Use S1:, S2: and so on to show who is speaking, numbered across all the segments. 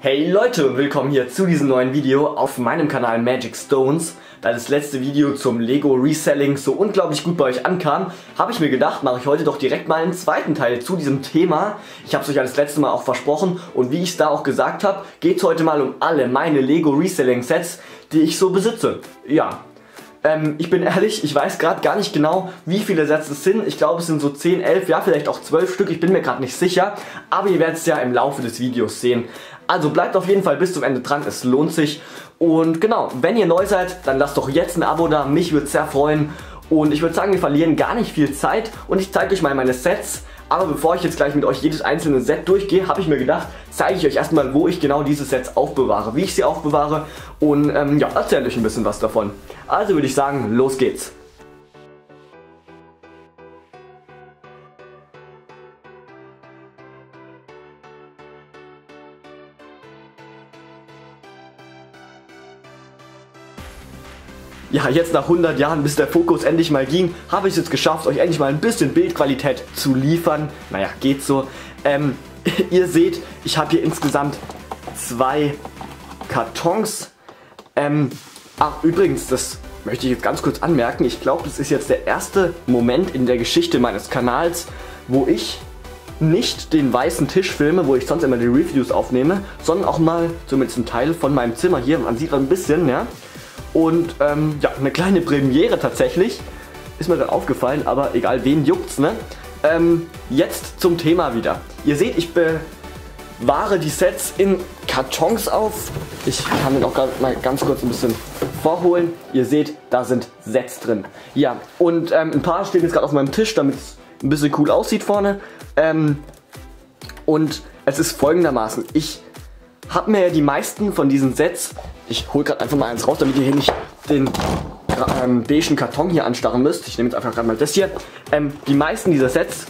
S1: Hey Leute und willkommen hier zu diesem neuen Video auf meinem Kanal Magic Stones. Da das letzte Video zum Lego Reselling so unglaublich gut bei euch ankam, habe ich mir gedacht, mache ich heute doch direkt mal einen zweiten Teil zu diesem Thema. Ich habe es euch ja das letzte Mal auch versprochen und wie ich es da auch gesagt habe, geht es heute mal um alle meine Lego Reselling Sets, die ich so besitze. Ja, ähm, ich bin ehrlich, ich weiß gerade gar nicht genau, wie viele Sets es sind. Ich glaube, es sind so 10, 11, ja, vielleicht auch 12 Stück. Ich bin mir gerade nicht sicher. Aber ihr werdet es ja im Laufe des Videos sehen. Also bleibt auf jeden Fall bis zum Ende dran, es lohnt sich. Und genau, wenn ihr neu seid, dann lasst doch jetzt ein Abo da, mich würde es sehr freuen. Und ich würde sagen, wir verlieren gar nicht viel Zeit und ich zeige euch mal meine Sets. Aber bevor ich jetzt gleich mit euch jedes einzelne Set durchgehe, habe ich mir gedacht, zeige ich euch erstmal, wo ich genau diese Sets aufbewahre, wie ich sie aufbewahre und ähm, ja, erzähle euch ein bisschen was davon. Also würde ich sagen, los geht's. Ja, jetzt nach 100 Jahren, bis der Fokus endlich mal ging, habe ich es jetzt geschafft, euch endlich mal ein bisschen Bildqualität zu liefern. Naja, geht so. Ähm, ihr seht, ich habe hier insgesamt zwei Kartons. Ähm, ach, übrigens, das möchte ich jetzt ganz kurz anmerken. Ich glaube, das ist jetzt der erste Moment in der Geschichte meines Kanals, wo ich nicht den weißen Tisch filme, wo ich sonst immer die Reviews aufnehme, sondern auch mal zumindest einen Teil von meinem Zimmer hier. Man sieht ein bisschen, ja. Und ähm, ja, eine kleine Premiere tatsächlich. Ist mir dann aufgefallen, aber egal, wen juckt's, ne? Ähm, jetzt zum Thema wieder. Ihr seht, ich bewahre die Sets in Kartons auf. Ich kann den auch mal ganz kurz ein bisschen vorholen. Ihr seht, da sind Sets drin. Ja, und ähm, ein paar stehen jetzt gerade auf meinem Tisch, damit es ein bisschen cool aussieht vorne. Ähm, und es ist folgendermaßen. Ich habe mir die meisten von diesen Sets ich hole gerade einfach mal eins raus, damit ihr hier nicht den ähm, beigen Karton hier anstarren müsst. Ich nehme jetzt einfach gerade mal das hier. Ähm, die meisten dieser Sets,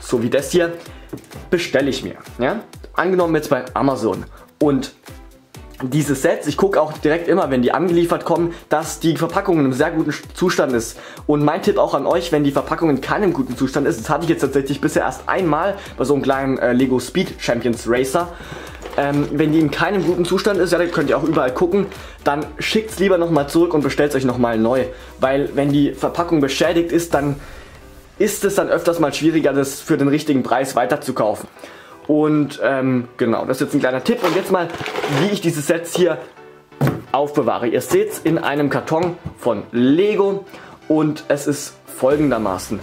S1: so wie das hier, bestelle ich mir. Ja? Angenommen jetzt bei Amazon. Und diese Sets, ich gucke auch direkt immer, wenn die angeliefert kommen, dass die Verpackung in einem sehr guten Zustand ist. Und mein Tipp auch an euch, wenn die Verpackung in keinem guten Zustand ist, das hatte ich jetzt tatsächlich bisher erst einmal bei so einem kleinen äh, Lego Speed Champions Racer. Ähm, wenn die in keinem guten Zustand ist, ja, dann könnt ihr auch überall gucken, dann schickt es lieber nochmal zurück und bestellt es euch nochmal neu. Weil wenn die Verpackung beschädigt ist, dann ist es dann öfters mal schwieriger, das für den richtigen Preis weiterzukaufen. Und ähm, genau, das ist jetzt ein kleiner Tipp. Und jetzt mal, wie ich diese Sets hier aufbewahre. Ihr seht es in einem Karton von Lego und es ist folgendermaßen.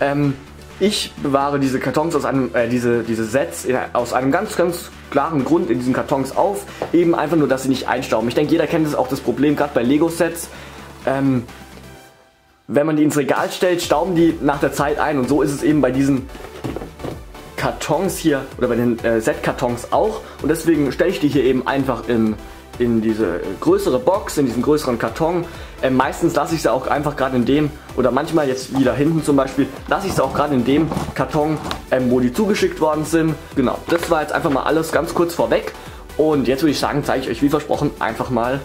S1: Ähm, ich bewahre diese Kartons aus einem, äh, diese, diese Sets aus einem ganz, ganz klaren Grund in diesen Kartons auf. Eben einfach nur, dass sie nicht einstauben. Ich denke, jeder kennt das auch das Problem, gerade bei Lego-Sets. Ähm, wenn man die ins Regal stellt, stauben die nach der Zeit ein. Und so ist es eben bei diesen Kartons hier oder bei den äh, Set-Kartons auch. Und deswegen stelle ich die hier eben einfach in in diese größere Box, in diesen größeren Karton. Ähm, meistens lasse ich sie auch einfach gerade in dem, oder manchmal jetzt wieder hinten zum Beispiel, lasse ich sie auch gerade in dem Karton, ähm, wo die zugeschickt worden sind. Genau, das war jetzt einfach mal alles ganz kurz vorweg. Und jetzt würde ich sagen, zeige ich euch wie versprochen einfach mal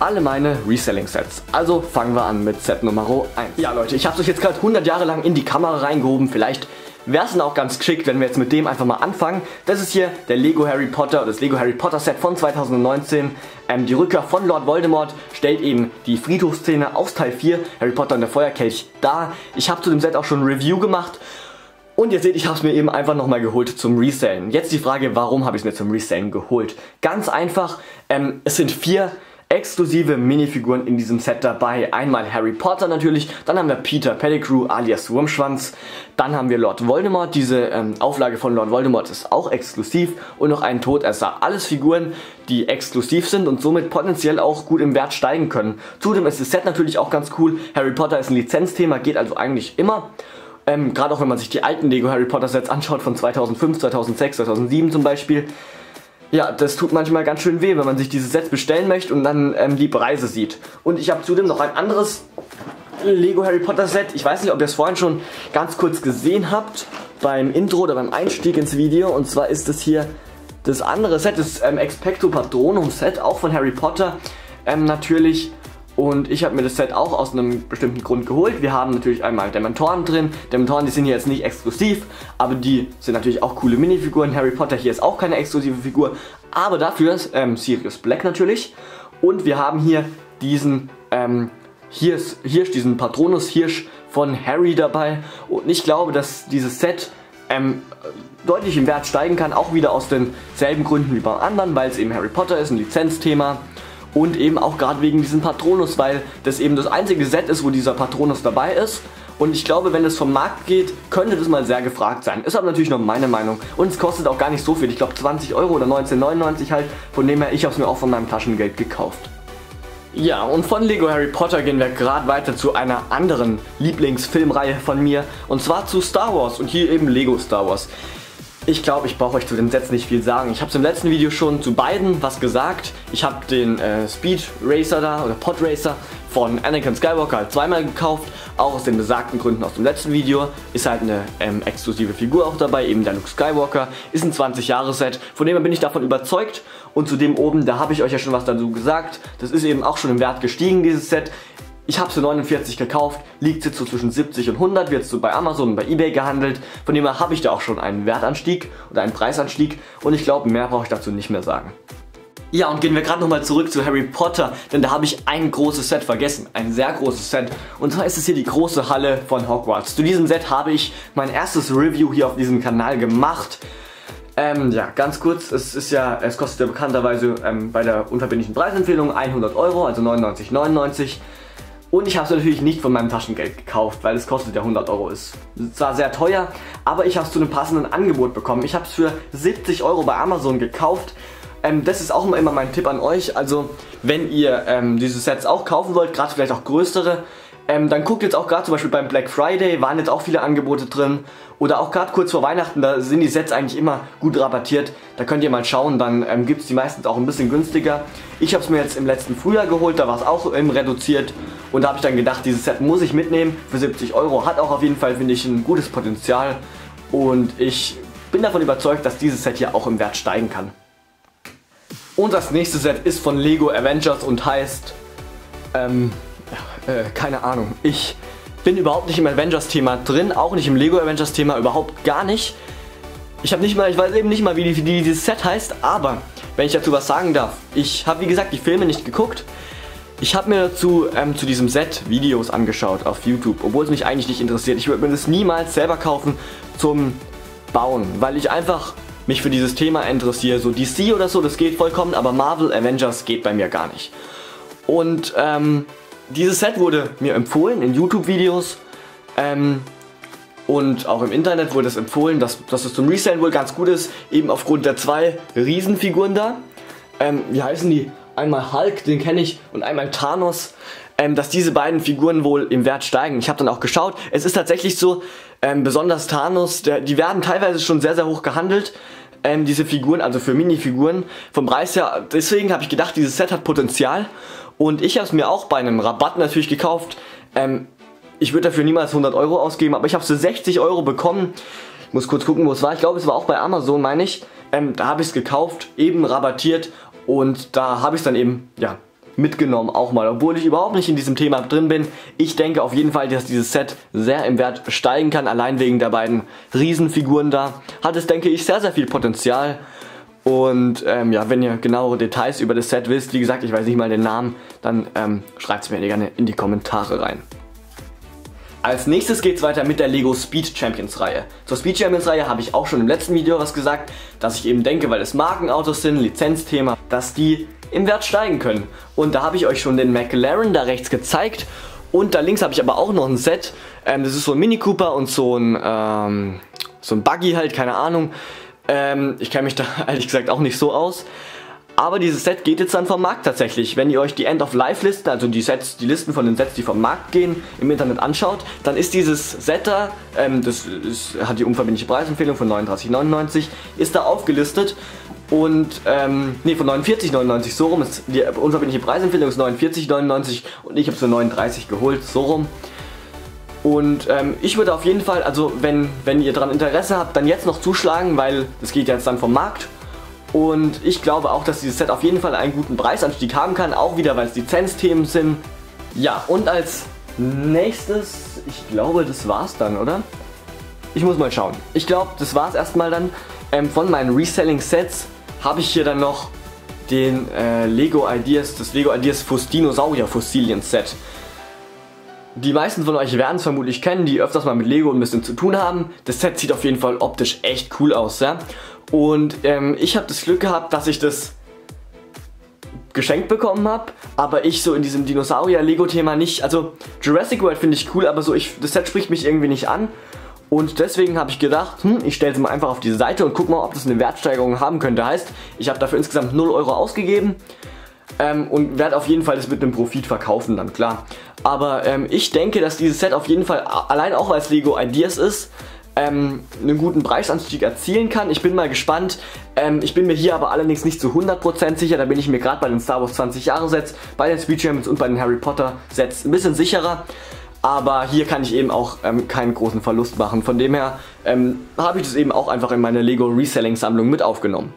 S1: alle meine Reselling-Sets. Also fangen wir an mit Set Nummer 1. Ja Leute, ich habe es euch jetzt gerade 100 Jahre lang in die Kamera reingehoben. Vielleicht wäre es dann auch ganz geschickt, wenn wir jetzt mit dem einfach mal anfangen. Das ist hier der Lego Harry Potter, das Lego Harry Potter Set von 2019. Ähm, die Rückkehr von Lord Voldemort stellt eben die Friedhofsszene aus Teil 4, Harry Potter und der Feuerkelch, dar. Ich habe zu dem Set auch schon ein Review gemacht. Und ihr seht, ich habe es mir eben einfach nochmal geholt zum Resellen. Jetzt die Frage, warum habe ich es mir zum Resellen geholt? Ganz einfach, ähm, es sind vier exklusive Minifiguren in diesem Set dabei. Einmal Harry Potter natürlich, dann haben wir Peter Pettigrew alias Wurmschwanz, dann haben wir Lord Voldemort, diese ähm, Auflage von Lord Voldemort ist auch exklusiv und noch ein Todesser. Alles Figuren, die exklusiv sind und somit potenziell auch gut im Wert steigen können. Zudem ist das Set natürlich auch ganz cool. Harry Potter ist ein Lizenzthema, geht also eigentlich immer. Ähm, Gerade auch wenn man sich die alten Lego Harry Potter Sets anschaut von 2005, 2006, 2007 zum Beispiel. Ja, das tut manchmal ganz schön weh, wenn man sich diese Sets bestellen möchte und dann ähm, die Preise sieht. Und ich habe zudem noch ein anderes Lego Harry Potter Set. Ich weiß nicht, ob ihr es vorhin schon ganz kurz gesehen habt beim Intro oder beim Einstieg ins Video. Und zwar ist es hier das andere Set, das ähm, Expecto Patronum Set, auch von Harry Potter. Ähm, natürlich. Und ich habe mir das Set auch aus einem bestimmten Grund geholt. Wir haben natürlich einmal Dementoren drin. Dementoren, die sind hier jetzt nicht exklusiv, aber die sind natürlich auch coole Minifiguren. Harry Potter hier ist auch keine exklusive Figur, aber dafür ist ähm, Sirius Black natürlich. Und wir haben hier diesen ähm, Hirsch, Hirsch, diesen Patronus Hirsch von Harry dabei. Und ich glaube, dass dieses Set ähm, deutlich im Wert steigen kann, auch wieder aus denselben Gründen wie beim anderen, weil es eben Harry Potter ist, ein Lizenzthema und eben auch gerade wegen diesem Patronus, weil das eben das einzige Set ist, wo dieser Patronus dabei ist. Und ich glaube, wenn es vom Markt geht, könnte das mal sehr gefragt sein. Ist aber natürlich noch meine Meinung. Und es kostet auch gar nicht so viel. Ich glaube 20 Euro oder 19,99 halt. Von dem her, ich habe es mir auch von meinem Taschengeld gekauft. Ja, und von Lego Harry Potter gehen wir gerade weiter zu einer anderen Lieblingsfilmreihe von mir. Und zwar zu Star Wars und hier eben Lego Star Wars. Ich glaube, ich brauche euch zu den Sets nicht viel sagen. Ich habe es im letzten Video schon zu beiden was gesagt. Ich habe den äh, Speed Racer da oder Pod Racer von Anakin Skywalker halt zweimal gekauft. Auch aus den besagten Gründen aus dem letzten Video. Ist halt eine ähm, exklusive Figur auch dabei, eben der Luke Skywalker. Ist ein 20 Jahre Set. Von dem bin ich davon überzeugt. Und zu dem oben, da habe ich euch ja schon was dazu gesagt. Das ist eben auch schon im Wert gestiegen, dieses Set. Ich habe für 49 gekauft, liegt jetzt so zwischen 70 und 100, wird so bei Amazon und bei Ebay gehandelt. Von dem her habe ich da auch schon einen Wertanstieg oder einen Preisanstieg und ich glaube, mehr brauche ich dazu nicht mehr sagen. Ja, und gehen wir gerade nochmal zurück zu Harry Potter, denn da habe ich ein großes Set vergessen, ein sehr großes Set. Und zwar ist es hier die große Halle von Hogwarts. Zu diesem Set habe ich mein erstes Review hier auf diesem Kanal gemacht. Ähm, ja, ganz kurz, es ist ja, es kostet ja bekannterweise ähm, bei der unverbindlichen Preisempfehlung 100 Euro, also 99,99. ,99. Und ich habe es natürlich nicht von meinem Taschengeld gekauft, weil es kostet ja 100 Euro. Ist zwar sehr teuer, aber ich habe es zu einem passenden Angebot bekommen. Ich habe es für 70 Euro bei Amazon gekauft. Ähm, das ist auch immer mein Tipp an euch. Also wenn ihr ähm, diese Sets auch kaufen wollt, gerade vielleicht auch größere, ähm, dann guckt jetzt auch gerade zum Beispiel beim Black Friday, waren jetzt auch viele Angebote drin. Oder auch gerade kurz vor Weihnachten, da sind die Sets eigentlich immer gut rabattiert. Da könnt ihr mal schauen, dann ähm, gibt es die meistens auch ein bisschen günstiger. Ich habe es mir jetzt im letzten Frühjahr geholt, da war es auch ähm, reduziert. Und da habe ich dann gedacht, dieses Set muss ich mitnehmen für 70 Euro. Hat auch auf jeden Fall, finde ich, ein gutes Potenzial. Und ich bin davon überzeugt, dass dieses Set hier auch im Wert steigen kann. Und das nächste Set ist von Lego Avengers und heißt ähm, äh, keine Ahnung. Ich bin überhaupt nicht im Avengers-Thema drin, auch nicht im Lego Avengers-Thema, überhaupt gar nicht. Ich habe nicht mal, ich weiß eben nicht mal, wie, die, wie dieses Set heißt, aber wenn ich dazu was sagen darf, ich habe wie gesagt die Filme nicht geguckt. Ich habe mir dazu ähm, zu diesem Set Videos angeschaut auf YouTube, obwohl es mich eigentlich nicht interessiert. Ich würde mir das niemals selber kaufen zum Bauen, weil ich einfach mich für dieses Thema interessiere. So DC oder so, das geht vollkommen, aber Marvel Avengers geht bei mir gar nicht. Und ähm, dieses Set wurde mir empfohlen in YouTube-Videos ähm, und auch im Internet wurde es empfohlen, dass, dass es zum Resellen wohl ganz gut ist, eben aufgrund der zwei Riesenfiguren da. Ähm, wie heißen die? Einmal Hulk, den kenne ich, und einmal Thanos. Ähm, dass diese beiden Figuren wohl im Wert steigen. Ich habe dann auch geschaut. Es ist tatsächlich so, ähm, besonders Thanos, der, die werden teilweise schon sehr, sehr hoch gehandelt. Ähm, diese Figuren, also für Minifiguren, vom Preis her. Deswegen habe ich gedacht, dieses Set hat Potenzial. Und ich habe es mir auch bei einem Rabatt natürlich gekauft. Ähm, ich würde dafür niemals 100 Euro ausgeben, aber ich habe es für 60 Euro bekommen. Ich muss kurz gucken, wo es war. Ich glaube, es war auch bei Amazon, meine ich. Ähm, da habe ich es gekauft, eben rabattiert und da habe ich es dann eben, ja, mitgenommen auch mal, obwohl ich überhaupt nicht in diesem Thema drin bin. Ich denke auf jeden Fall, dass dieses Set sehr im Wert steigen kann, allein wegen der beiden Riesenfiguren da. Hat es, denke ich, sehr, sehr viel Potenzial und ähm, ja, wenn ihr genauere Details über das Set wisst, wie gesagt, ich weiß nicht mal den Namen, dann ähm, schreibt es mir gerne in die Kommentare rein. Als nächstes geht es weiter mit der Lego Speed Champions Reihe. Zur Speed Champions Reihe habe ich auch schon im letzten Video was gesagt, dass ich eben denke, weil es Markenautos sind, Lizenzthema, dass die im Wert steigen können. Und da habe ich euch schon den McLaren da rechts gezeigt und da links habe ich aber auch noch ein Set. Ähm, das ist so ein Mini Cooper und so ein, ähm, so ein Buggy halt, keine Ahnung. Ähm, ich kenne mich da ehrlich gesagt auch nicht so aus. Aber dieses Set geht jetzt dann vom Markt tatsächlich. Wenn ihr euch die End-of-Life-Listen, also die Sets, die Listen von den Sets, die vom Markt gehen, im Internet anschaut, dann ist dieses Set da, ähm, das ist, hat die unverbindliche Preisempfehlung von 39,99, ist da aufgelistet. Und, ähm, nee, von 49,99 so rum ist die unverbindliche Preisempfehlung ist 49,99 und ich habe es für 39 geholt, so rum. Und ähm, ich würde auf jeden Fall, also wenn, wenn ihr daran Interesse habt, dann jetzt noch zuschlagen, weil das geht jetzt dann vom Markt. Und ich glaube auch, dass dieses Set auf jeden Fall einen guten Preisanstieg haben kann, auch wieder, weil es Lizenzthemen sind. Ja, und als nächstes, ich glaube, das war's dann, oder? Ich muss mal schauen. Ich glaube, das war's erstmal dann. Ähm, von meinen Reselling-Sets habe ich hier dann noch den äh, Lego Ideas, das Lego Ideas Dinosaurier Fossilien Set. Die meisten von euch werden es vermutlich kennen, die öfters mal mit Lego ein bisschen zu tun haben. Das Set sieht auf jeden Fall optisch echt cool aus, ja. Und ähm, ich habe das Glück gehabt, dass ich das geschenkt bekommen habe, aber ich so in diesem Dinosaurier-Lego-Thema nicht, also Jurassic World finde ich cool, aber so ich, das Set spricht mich irgendwie nicht an und deswegen habe ich gedacht, hm, ich stelle es mal einfach auf diese Seite und guck mal, ob das eine Wertsteigerung haben könnte. Heißt, ich habe dafür insgesamt 0 Euro ausgegeben ähm, und werde auf jeden Fall das mit einem Profit verkaufen dann, klar. Aber ähm, ich denke, dass dieses Set auf jeden Fall, allein auch weil es Lego Ideas ist, ähm, einen guten Preisanstieg erzielen kann. Ich bin mal gespannt. Ähm, ich bin mir hier aber allerdings nicht zu 100% sicher. Da bin ich mir gerade bei den Star Wars 20 Jahre Sets, bei den Speed Champions und bei den Harry Potter Sets ein bisschen sicherer. Aber hier kann ich eben auch ähm, keinen großen Verlust machen. Von dem her ähm, habe ich das eben auch einfach in meine Lego Reselling Sammlung mit aufgenommen.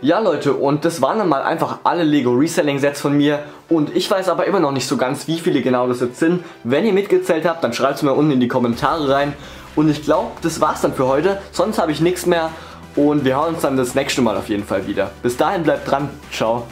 S1: Ja Leute, und das waren dann mal einfach alle Lego Reselling Sets von mir und ich weiß aber immer noch nicht so ganz, wie viele genau das jetzt sind. Wenn ihr mitgezählt habt, dann schreibt es mir unten in die Kommentare rein. Und ich glaube, das war's dann für heute. Sonst habe ich nichts mehr und wir hören uns dann das nächste Mal auf jeden Fall wieder. Bis dahin bleibt dran. Ciao.